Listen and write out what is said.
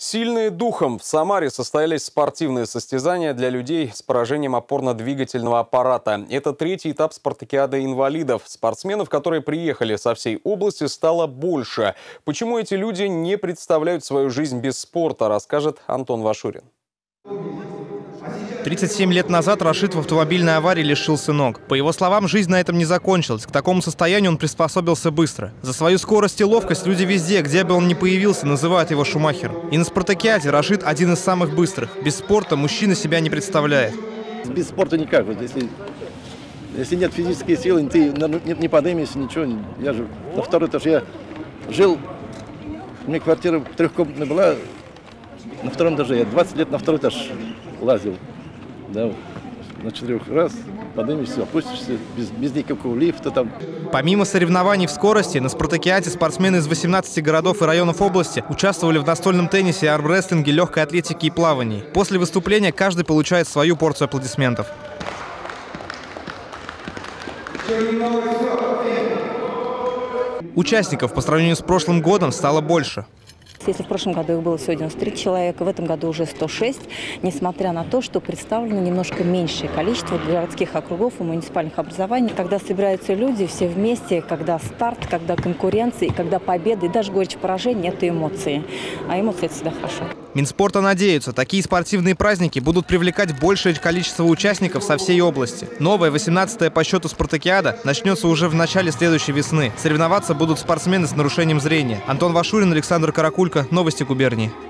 Сильные духом в Самаре состоялись спортивные состязания для людей с поражением опорно-двигательного аппарата. Это третий этап спартакиады инвалидов. Спортсменов, которые приехали со всей области, стало больше. Почему эти люди не представляют свою жизнь без спорта, расскажет Антон Вашурин. 37 лет назад Рашид в автомобильной аварии лишился ног. По его словам, жизнь на этом не закончилась. К такому состоянию он приспособился быстро. За свою скорость и ловкость люди везде, где бы он ни появился, называют его Шумахер. И на спартакиаде Рашид один из самых быстрых. Без спорта мужчина себя не представляет. Без спорта никак. Вот если, если нет физической силы, ты не, не поднимешься, ничего. Я же на второй этаж я жил, у меня квартира трехкомнатная была, на втором этаже. Я 20 лет на второй этаж лазил да, на четырех раз поднимешься, опустишься без, без никакого лифта там. Помимо соревнований в скорости, на спартакиаде спортсмены из 18 городов и районов области участвовали в настольном теннисе, армрестлинге, легкой атлетике и плавании. После выступления каждый получает свою порцию аплодисментов. Участников по сравнению с прошлым годом стало больше. Если в прошлом году их было всего 93 человека, в этом году уже 106, несмотря на то, что представлено немножко меньшее количество городских округов и муниципальных образований. Когда собираются люди все вместе, когда старт, когда конкуренция, когда победа и даже горечь поражения – это эмоции. А эмоции – это всегда хорошо. Минспорта надеются, такие спортивные праздники будут привлекать большее количество участников со всей области. Новая 18-я по счету спартакиада начнется уже в начале следующей весны. Соревноваться будут спортсмены с нарушением зрения. Антон Вашурин, Александр Каракулько. Новости губернии.